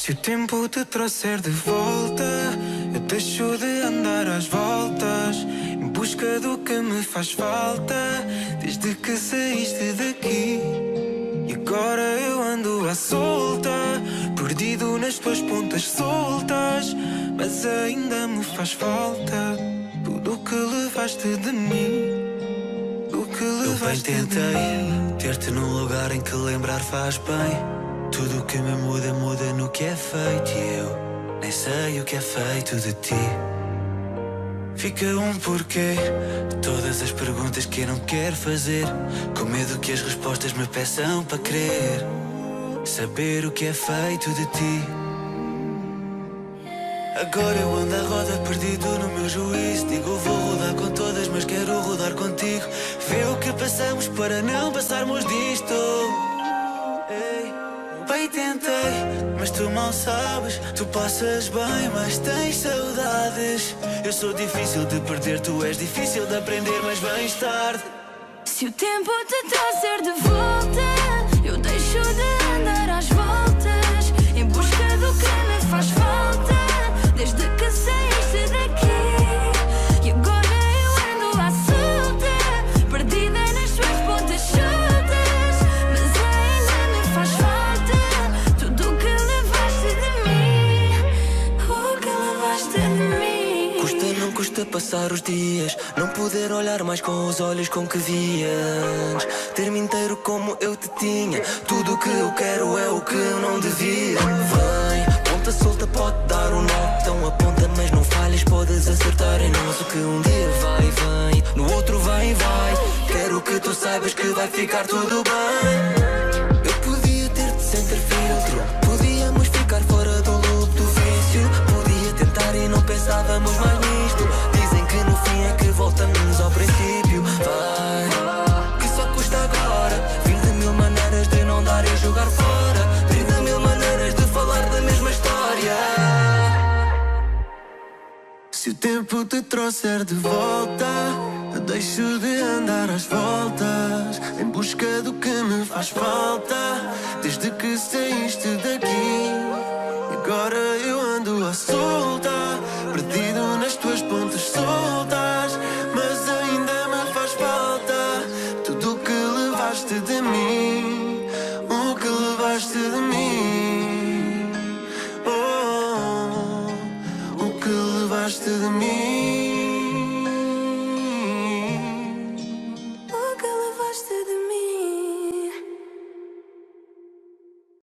Se o tempo te trouxer de volta, eu deixo de andar às voltas em busca do que me faz falta desde que saíste daqui. E agora eu ando à solta, perdido nas tuas pontas soltas, mas ainda me faz falta tudo o que levaste de mim. O que Eu bem tentei ter-te num lugar em que lembrar faz bem. Tudo o que me muda, muda no que é feito. E eu nem sei o que é feito de ti. Fica um porquê todas as perguntas que eu não quero fazer. Com medo que as respostas me peçam para crer. Saber o que é feito de ti. Agora eu ando à roda perdido no meu juízo Digo vou rodar com todas mas quero rodar contigo Vê o que passamos para não passarmos disto Bem tentei, mas tu mal sabes Tu passas bem, mas tens saudades. Eu sou difícil de perder, tu és difícil de aprender Mas vens tarde. Se o tempo te trouxer de volta, eu deixo de andar às voltas Custa, não custa passar os dias. Não poder olhar mais com os olhos com que vias. Ter-me inteiro como eu te tinha. Tudo o que eu quero é o que eu não devia. Vem, ponta solta pode dar um nó. Então aponta mas não falhas Podes acertar. Em nós O que um dia vai, vem. No outro vem, vai. Quero que tu saibas que vai ficar tudo bem. Eu podia ter-te sem ter filtro. Podíamos ficar fora do loop do vício. Podia tentar e não pensávamos mais jogar fora 30 mil maneiras de falar da mesma história Se o tempo te trouxer de volta, eu deixo de andar às voltas em busca do que me faz falta desde que saíste daqui. to the me